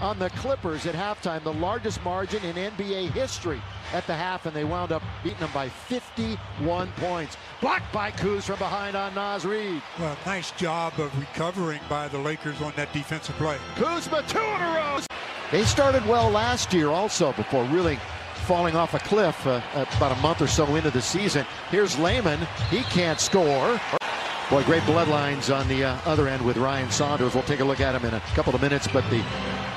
on the Clippers at halftime, the largest margin in NBA history at the half, and they wound up beating them by 51 points. Blocked by Kuz from behind on Naz Reid. Well, nice job of recovering by the Lakers on that defensive play. Kuzma, two in a row. They started well last year also before really falling off a cliff uh, about a month or so into the season. Here's Layman. He can't score. Boy, great bloodlines on the uh, other end with Ryan Saunders. We'll take a look at him in a couple of minutes, but the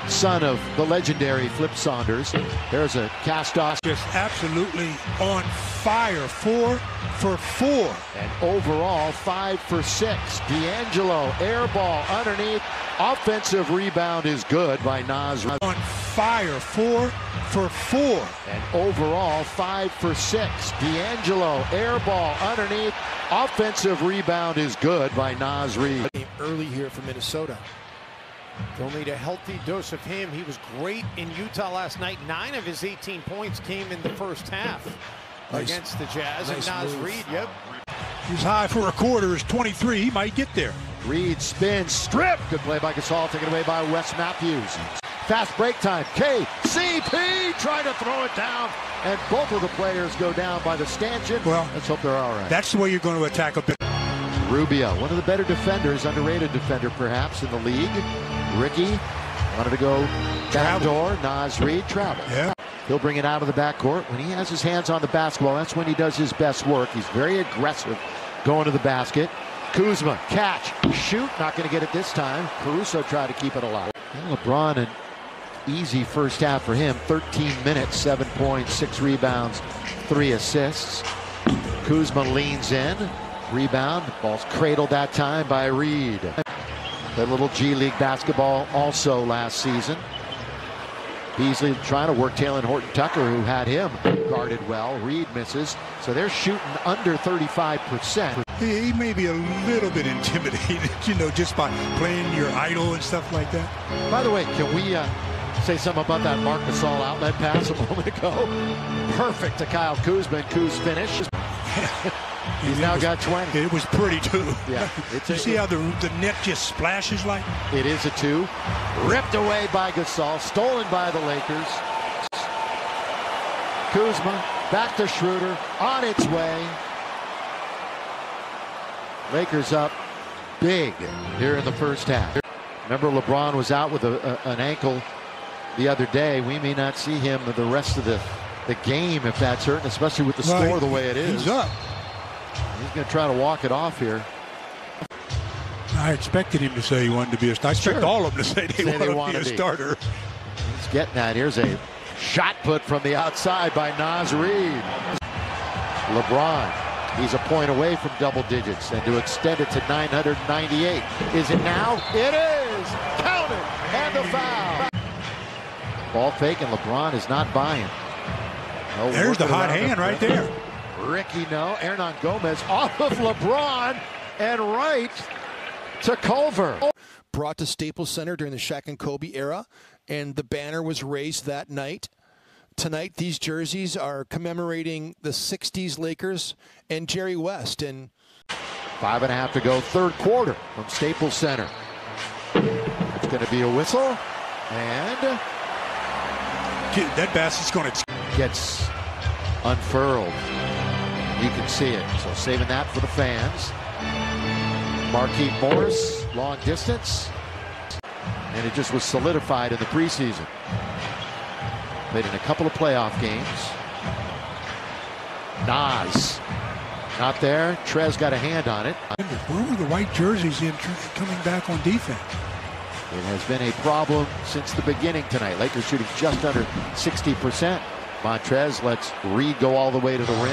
son of the legendary Flip Saunders. There's a cast off. Just absolutely on fire. Four for four. And overall, five for six. D'Angelo, air ball underneath. Offensive rebound is good by Naz. On fire. Four for four. And overall, five for six. D'Angelo, air ball underneath. Offensive rebound is good by Naz Reid. Early here for Minnesota. They'll need a healthy dose of him. He was great in Utah last night. Nine of his 18 points came in the first half nice. against the Jazz. Nice and Naz Reid, yep. He's high for a quarter is 23. He might get there. Reid spins, strip. Good play by Gasol, taken away by Wes Matthews. Fast break time. KCP trying to throw it down. And both of the players go down by the stanchion. Well, let's hope they're all right. That's the way you're going to attack a bit. Rubio, one of the better defenders, underrated defender perhaps in the league. Ricky wanted to go backdoor. Naz Reid travel. Yeah. He'll bring it out of the backcourt. When he has his hands on the basketball, that's when he does his best work. He's very aggressive going to the basket. Kuzma, catch, shoot. Not going to get it this time. Caruso tried to keep it alive. And LeBron, an easy first half for him. 13 minutes, 7 points, 6 rebounds, 3 assists. Kuzma leans in. Rebound. Ball's cradled that time by Reid. That little G League basketball also last season. Beasley trying to work Talen Horton Tucker, who had him guarded well. Reid misses. So they're shooting under 35%. He may be a little bit intimidated, you know, just by playing your idol and stuff like that. By the way, can we uh, say something about that Marc Gasol outlet pass a moment ago? Perfect to Kyle Kuzma, Kuz finish. He's now was, got 20. It was pretty too. Yeah. It's you a, see how the, the net just splashes like? It is a two. Ripped away by Gasol. Stolen by the Lakers. Kuzma back to Schroeder. On its way. Lakers up big here in the first half. Remember LeBron was out with a, a, an ankle the other day. We may not see him the rest of the, the game if that's certain, especially with the score well, the way it is. He's up. He's going to try to walk it off here. I expected him to say he wanted to be a starter. I expect sure. all of them to say they, say want, they want to be a starter. He's getting that. Here's a shot put from the outside by Naz Reid. LeBron, he's a point away from double digits, and to extend it to 998. Is it now? It is! Count it! And the foul. Ball fake, and LeBron is not buying. No There's the hot hand right there. Ricky no. Hernangomez off of LeBron and right to Culver. Brought to Staples Center during the Shaq and Kobe era, and the banner was raised that night. Tonight, these jerseys are commemorating the 60s Lakers and Jerry West. And five and a half to go, third quarter from Staples Center. It's going to be a whistle, and that basket's going to gets unfurled. You can see it. So saving that for the fans. Markieff Morris, long distance. And it just was solidified in the preseason. Played in a couple of playoff games. Naz. Not there. Trez got a hand on it. Where were the white jerseys in coming back on defense? It has been a problem since the beginning tonight. Lakers shooting just under 60%. Montrez lets Reid go all the way to the rim.